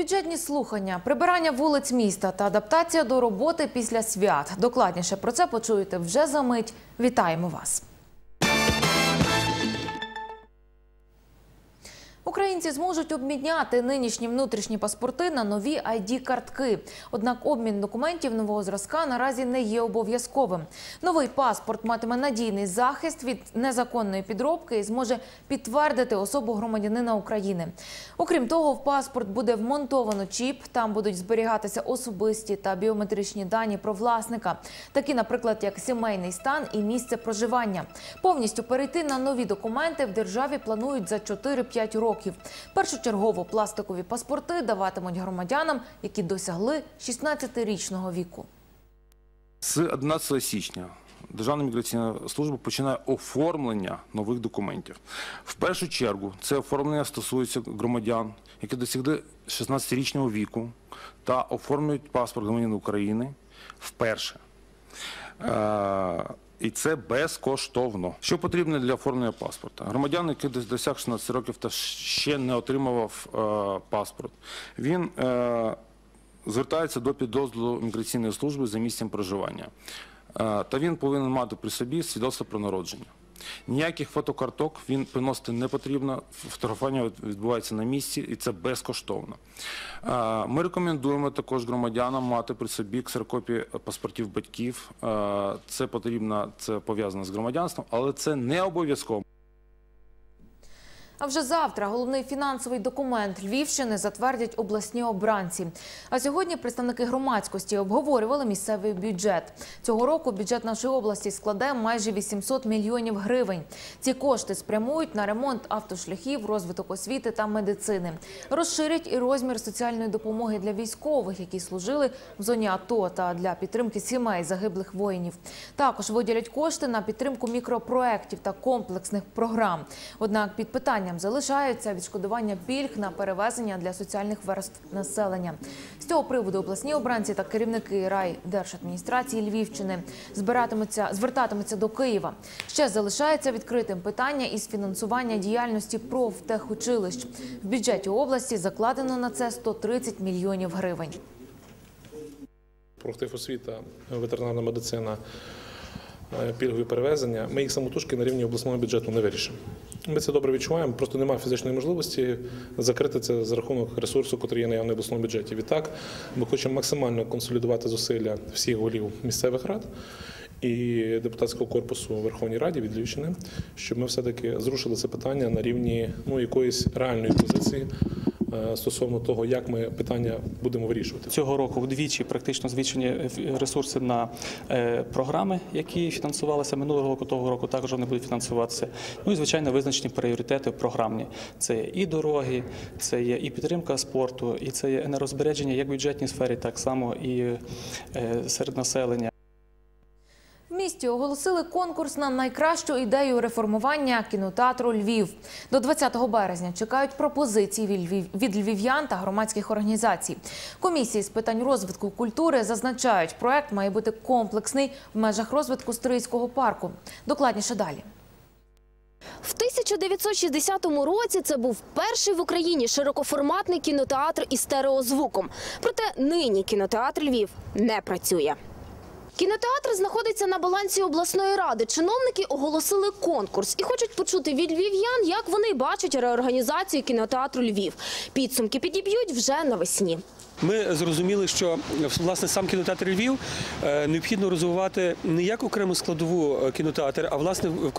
Бюджетні слухання, прибирання вулиць міста та адаптація до роботи після свят. Докладніше про це почуєте вже за мить. Вітаємо вас. Українці зможуть обміняти нинішні внутрішні паспорти на нові id картки Однак обмін документів нового зразка наразі не є обов'язковим. Новий паспорт матиме надійний захист від незаконної підробки і зможе підтвердити особу громадянина України. Окрім того, в паспорт буде вмонтовано чіп. Там будуть зберігатися особисті та біометричні дані про власника, такі, наприклад, як сімейний стан і місце проживання. Повністю перейти на нові документи в державі планують за 4-5 років. Першочергово пластикові паспорти даватимуть громадянам, які досягли 16-річного віку. З 11 січня Державна міграційна служба починає оформлення нових документів. В першу чергу це оформлення стосується громадян, які досягли 16-річного віку та оформлюють паспорт громадянина України вперше. І це безкоштовно. Що потрібно для оформлення паспорта? Громадян, який досяг 16 років та ще не отримував е, паспорт, він е, звертається до підрозділу міграційної служби за місцем проживання. Е, Та він повинен мати при собі свідоцтво про народження. Ніяких фотокарток він приносити не потрібно. Фотографування відбувається на місці і це безкоштовно. Ми рекомендуємо також громадянам мати при собі ксерокопії паспортів батьків. Це потрібно, це пов'язано з громадянством, але це не обов'язково. А вже завтра головний фінансовий документ Львівщини затвердять обласні обранці. А сьогодні представники громадськості обговорювали місцевий бюджет. Цього року бюджет нашої області складе майже 800 мільйонів гривень. Ці кошти спрямують на ремонт автошляхів, розвиток освіти та медицини. Розширять і розмір соціальної допомоги для військових, які служили в зоні АТО та для підтримки сімей загиблих воїнів. Також виділять кошти на підтримку мікропроєктів та комплексних програм. Однак під питанням залишаються відшкодування пільг на перевезення для соціальних верств населення. З цього приводу обласні обранці та керівники райдержадміністрації Львівщини збиратимуться, звертатимуться до Києва. Ще залишається відкритим питання із фінансування діяльності профтехучилищ. В бюджеті області закладено на це 130 мільйонів гривень. профтехосвіта, ветеринарна медицина, пільгові перевезення, ми їх самотужки на рівні обласного бюджету не вирішимо. Ми це добре відчуваємо, просто немає фізичної можливості закрити це за рахунок ресурсу, який є наявний в обласному бюджеті. Відтак, ми хочемо максимально консолідувати зусилля всіх голів місцевих рад і депутатського корпусу Верховній Раді від Львівщини, щоб ми все-таки зрушили це питання на рівні ну, якоїсь реальної позиції е, стосовно того, як ми питання будемо вирішувати. Цього року вдвічі практично збільшені е, ресурси на е, програми, які фінансувалися минулого року, того року також вони будуть фінансуватися. Ну і звичайно визначені пріоритети програмні. Це є і дороги, це є і підтримка спорту, і це є енергозбереження як в бюджетній сфері, так само і е, серед населення. Місті оголосили конкурс на найкращу ідею реформування кінотеатру Львів. До 20 березня чекають пропозиції від львів'ян та громадських організацій. Комісії з питань розвитку культури зазначають, проект має бути комплексний в межах розвитку Стрийського парку. Докладніше далі. В 1960 році це був перший в Україні широкоформатний кінотеатр із стереозвуком. Проте нині кінотеатр Львів не працює. Кінотеатр знаходиться на балансі обласної ради. Чиновники оголосили конкурс і хочуть почути від львів'ян, як вони бачать реорганізацію кінотеатру Львів. Підсумки підіб'ють вже навесні. Ми зрозуміли, що власне сам кінотеатр Львів е, необхідно розвивати не як окрему складову е, кінотеатр, а власне в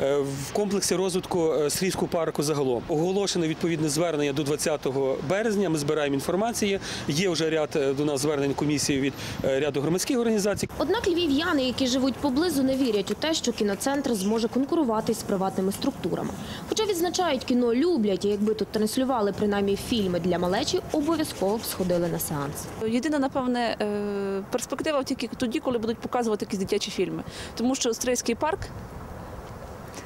е, комплексі розвитку е, парку загалом. Оголошено відповідне звернення до 20 березня. Ми збираємо інформації. Є вже ряд до нас звернень комісії від ряду громадських організацій. Однак львів'яни, які живуть поблизу, не вірять у те, що кіноцентр зможе конкурувати з приватними структурами. Хоча відзначають, кіно люблять, і якби тут транслювали принаймні фільми для малечі, обов'язково б сходили на сеанс. Єдина, напевне, е, перспектива тільки тоді, коли будуть показувати якісь дитячі фільми. Тому що Стрийський парк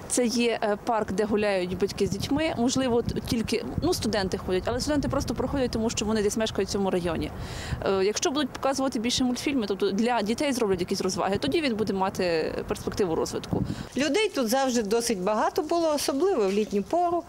Це є е, парк, де гуляють батьки з дітьми. Можливо, тільки ну студенти ходять, але студенти просто проходять, тому що вони десь мешкають в цьому районі. Е, Якщо будуть показувати більше мультфільми, тобто для дітей зроблять якісь розваги, тоді він буде мати перспективу розвитку. Людей тут завжди досить багато було, особливо в літню пору,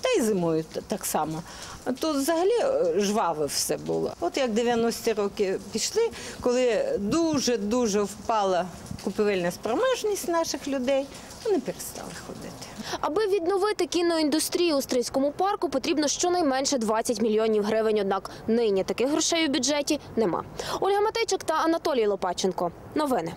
та й зимою так само. Тут взагалі е, жваве все було. От як 90-ті роки пішли, коли дуже-дуже впала купівельна спроможність наших людей, вони перестали ходити. Аби відновити кіноіндустрію у Стрийському парку, потрібно щонайменше 20 мільйонів гривень. Однак нині таких грошей у бюджеті нема. Ольга Матейчик та Анатолій Лопаченко. Новини.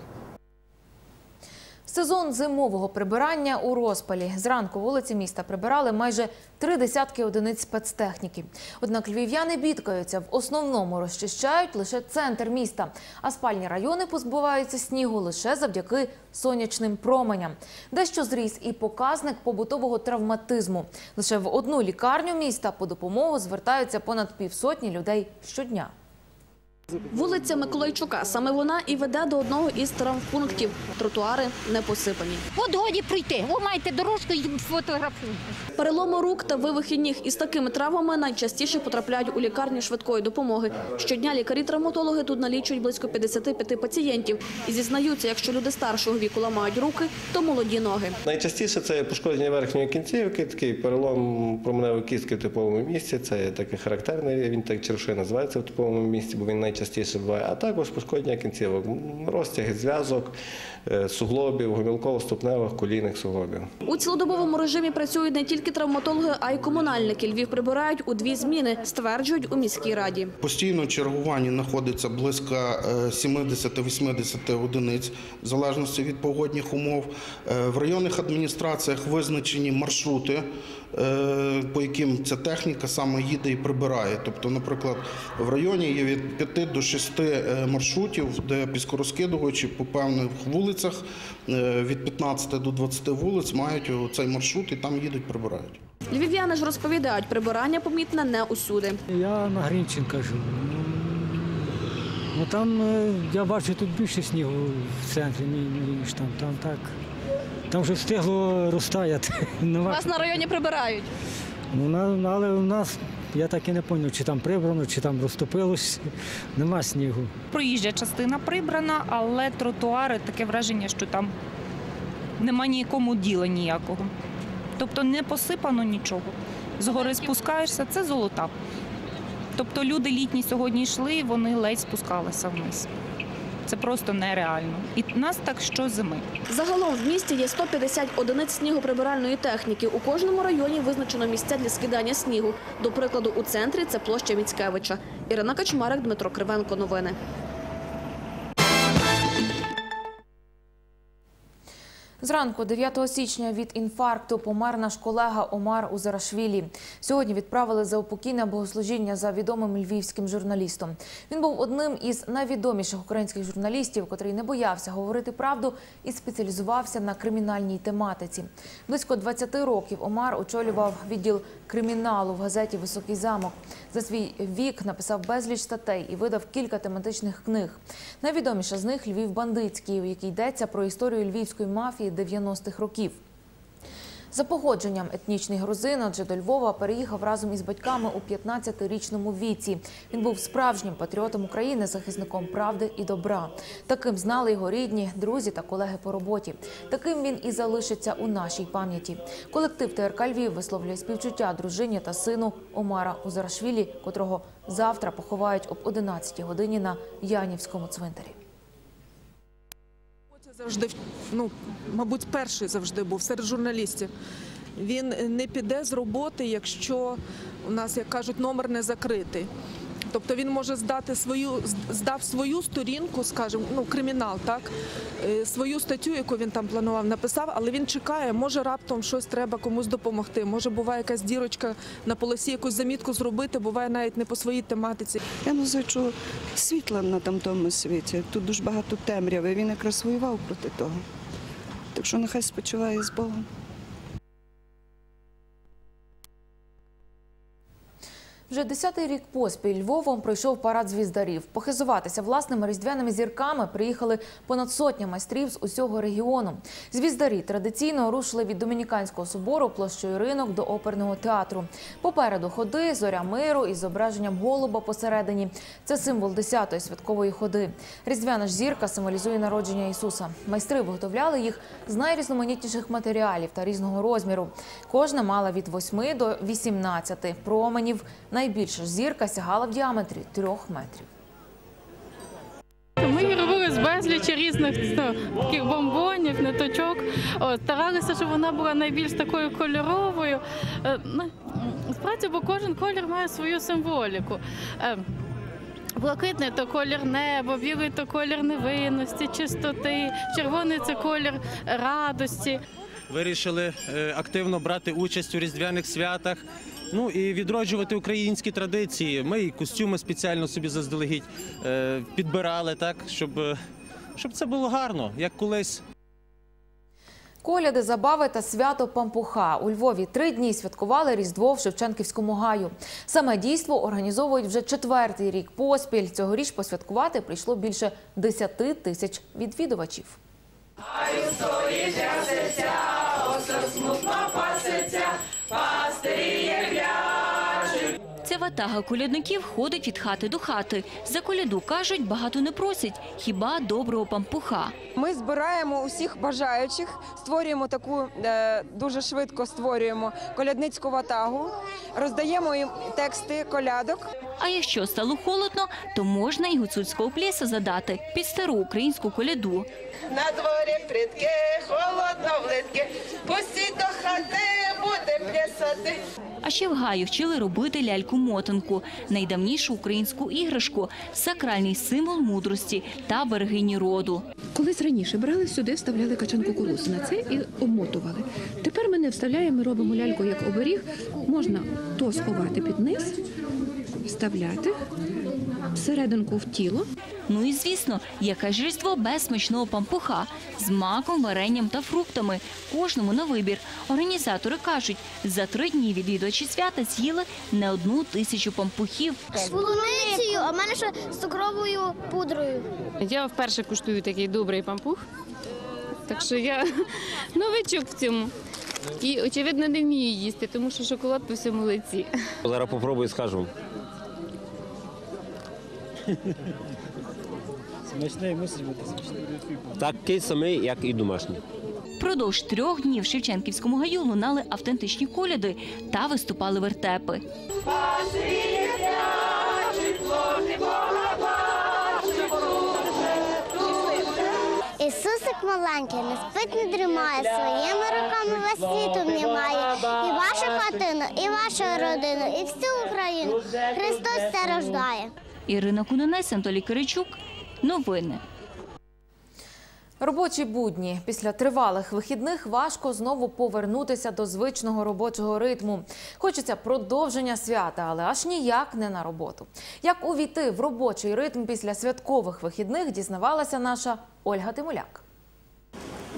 Сезон зимового прибирання у розпалі. Зранку вулиці міста прибирали майже три десятки одиниць спецтехніки. Однак львів'яни бідкаються, в основному розчищають лише центр міста, а спальні райони позбуваються снігу лише завдяки сонячним променям. Дещо зріс і показник побутового травматизму. Лише в одну лікарню міста по допомогу звертаються понад півсотні людей щодня. Вулиця Миколайчука. Саме вона і веде до одного із травмпунктів. Тротуари не посипані. От годі прийти. Ви маєте дорожку і фотографуєте. Переломи рук та вивихи ніг із такими травмами найчастіше потрапляють у лікарні швидкої допомоги. Щодня лікарі-травматологи тут налічують близько 55 пацієнтів і зізнаються, якщо люди старшого віку ламають руки, то молоді ноги. Найчастіше це пошкодження верхньої кінцівки, такий перелом променевої кістки в типовому місці. Це таке характерний, він так черши називається в типовому місці, бо він найчастіше буває. А також пошкодження кінцівок, розтяги зв'язок, е, суглобів, гомілково-ступневих, колінних суглобів. У цілодобовому режимі працюють не тільки травматологи, а й комунальники. Львів прибирають у дві зміни, стверджують у міській раді. Постійно чергування знаходиться близько е, 70-80 одиниць, в залежності від погодних умов. Е, В районних адміністраціях визначені маршрути, е, по яким ця техніка саме їде і прибирає. Тобто, наприклад, в районі є від 5 до 6 е, маршрутів, де піскорозкидувачі по певних вулицях е, від 15 до 20 вулиць мають цей маршрут і там їдуть, прибирають. Львів'яни ж розповідають, прибирання помітне не усюди. Я на Грінченка живу. Ну, там е, я бачу тут більше снігу в центрі, ні- ніж там. Там так. Там вже встигло розтаяти. Нема- Вас на районі прибирають. Ну, але у нас я так і не зрозумів, чи там прибрано, чи там розтопилось. Нема снігу. Проїжджа частина прибрана, але тротуари таке враження, що там нема нікому діла ніякого. Тобто не посипано нічого. Згори спускаєшся, це золота. Тобто люди літні сьогодні йшли, вони ледь спускалися вниз. Це просто нереально. І нас так щозими. Загалом в місті є 150 одиниць снігоприбиральної техніки. У кожному районі визначено місця для скидання снігу. До прикладу, у центрі це площа Міцкевича. Ірина Качмарик, Дмитро Кривенко. Новини. Зранку 9 січня від інфаркту помер наш колега Омар Узарашвілі. Сьогодні відправили за упокійне богослужіння за відомим львівським журналістом. Він був одним із найвідоміших українських журналістів, котрий не боявся говорити правду і спеціалізувався на кримінальній тематиці. Близько 20 років Омар очолював відділ криміналу в газеті Високий замок. За свій вік написав безліч статей і видав кілька тематичних книг. Найвідоміша з них Львів бандитський, у якій йдеться про історію львівської мафії 90-х років. За погодженням етнічний грузин, адже до Львова переїхав разом із батьками у 15-річному віці. Він був справжнім патріотом України, захисником правди і добра. Таким знали його рідні, друзі та колеги по роботі. Таким він і залишиться у нашій пам'яті. Колектив ТРК Львів висловлює співчуття дружині та сину Омара Узарашвілі, котрого завтра поховають об 11 годині на Янівському цвинтарі. Завжди, ну, мабуть, перший завжди був серед журналістів. Він не піде з роботи, якщо у нас, як кажуть, номер не закритий. Тобто він може здати свою, здав свою сторінку, скажімо, ну, кримінал, так, е, свою статтю, яку він там планував, написав, але він чекає, може раптом щось треба комусь допомогти. Може, буває якась дірочка на полосі, якусь замітку зробити, буває навіть не по своїй тематиці. Я не світла на тамтому світі. Тут дуже багато темряви. Він якраз воював проти того. Так що нехай спочиває з Богом. Вже десятий рік поспіль Львовом пройшов парад звіздарів. Похизуватися власними різдвяними зірками приїхали понад сотня майстрів з усього регіону. Звіздарі традиційно рушили від Домініканського собору площою ринок до оперного театру. Попереду ходи, зоря миру із зображенням голуба посередині. Це символ десятої святкової ходи. Різдвяна ж зірка символізує народження Ісуса. Майстри виготовляли їх з найрізноманітніших матеріалів та різного розміру. Кожна мала від 8 до 18 променів. Найбільша ж зірка сягала в діаметрі трьох метрів. Ми робили з безлічі різних ну, таких бомбонів, ниточок. От, старалися, щоб вона була найбільш такою кольоровою. Е, ну, Справді, бо кожен колір має свою символіку. Е, Блакитний то колір неба, білий то колір невинності, чистоти, червоний це колір радості. Вирішили е, активно брати участь у різдвяних святах. Ну і відроджувати українські традиції. Ми і костюми спеціально собі заздалегідь е, підбирали, так, щоб, е, щоб це було гарно, як колись. Коляди, забави та свято Пампуха. У Львові три дні святкували Різдво в Шевченківському гаю. Саме дійство організовують вже четвертий рік поспіль. Цьогоріч посвяткувати прийшло більше 10 тисяч відвідувачів. Ця ватага колядників ходить від хати до хати. За коляду кажуть, багато не просять, хіба доброго пампуха. Ми збираємо усіх бажаючих, створюємо таку е, дуже швидко створюємо колядницьку ватагу, роздаємо їм тексти колядок. А якщо стало холодно, то можна і гуцульського плеса задати під стару українську коляду. На дворі притки, холодно влитки, пустіть до хати, будем плясати. А ще в гаю вчили робити ляльку-мотанку – найдавнішу українську іграшку, сакральний символ мудрості та берегині роду. Колись раніше брали сюди, вставляли качан кукурудзи на це і обмотували. Тепер ми не вставляємо, ми робимо ляльку як оберіг. Можна то сховати під низ, вставляти всерединку в тіло. Ну і звісно, яке ж різдво без смачного пампуха з маком, варенням та фруктами. Кожному на вибір. Організатори кажуть, за три дні відвідувачі свята з'їли не одну тисячу пампухів. З полуницею, а в мене ще з цукровою пудрою. Я вперше куштую такий добрий пампух, так що я новичок в цьому. І, очевидно, не вмію їсти, тому що шоколад по всьому лиці. Зараз попробую і скажу. Смачний мусить бути смачний. Такий самий, як і домашній. Впродовж трьох днів в Шевченківському гаю лунали автентичні коляди та виступали вертепи. Ісусик маленький, не спить, не дрімає, своїми руками весь світ обнімає. І вашу хатину, і вашу родину, і всю Україну. Христос це рождає. Ірина Кунинець, Анатолій Киричук. Новини. Робочі будні після тривалих вихідних важко знову повернутися до звичного робочого ритму. Хочеться продовження свята, але аж ніяк не на роботу. Як увійти в робочий ритм після святкових вихідних, дізнавалася наша Ольга Тимуляк.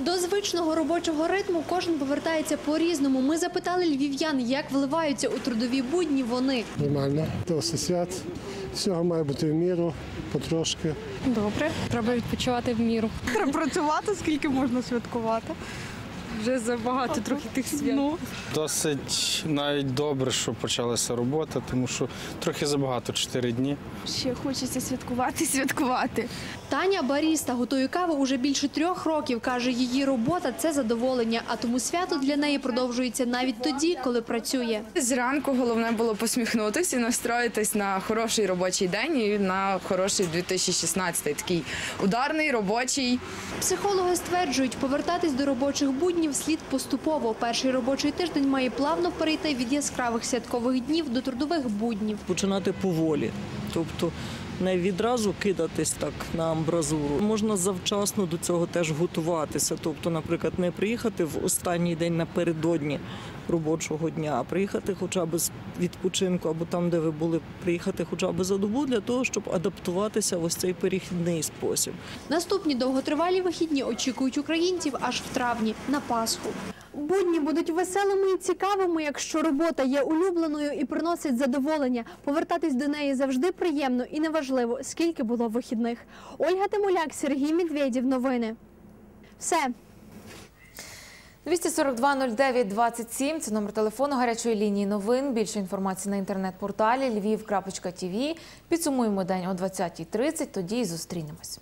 До звичного робочого ритму кожен повертається по-різному. Ми запитали львів'ян, як вливаються у трудові будні вони. Нормально, досить свят. Всього має бути в міру, потрошки. Добре, треба відпочивати в міру. Треба працювати, скільки можна святкувати. Вже забагато трохи тих свят. Ну. Досить навіть добре, що почалася робота, тому що трохи забагато 4 дні. Ще хочеться святкувати, святкувати. Таня Баріста готує каву уже більше трьох років. Каже, її робота це задоволення, а тому свято для неї продовжується навіть тоді, коли працює. Зранку головне було посміхнутися і настроїтись на хороший робочий день і на хороший 2016 такий ударний робочий. Психологи стверджують, повертатись до робочих буднів слід поступово. Перший робочий тиждень має плавно перейти від яскравих святкових днів до трудових буднів. починати поволі. Тобто не відразу кидатись так на амбразуру. Можна завчасно до цього теж готуватися. Тобто, наприклад, не приїхати в останній день напередодні робочого дня, а приїхати хоча б з відпочинку або там, де ви були, приїхати хоча б за добу для того, щоб адаптуватися в ось цей перехідний спосіб. Наступні довготривалі вихідні очікують українців аж в травні на Пасху. Будні будуть веселими і цікавими, якщо робота є улюбленою і приносить задоволення. Повертатись до неї завжди приємно і неважливо, скільки було вихідних. Ольга Тимуляк, Сергій Медведєв. Новини. Все. 242 09 27 – це номер телефону гарячої лінії новин. Більше інформації на інтернет-порталі lviv.tv. Підсумуємо день о 20.30, тоді і зустрінемось.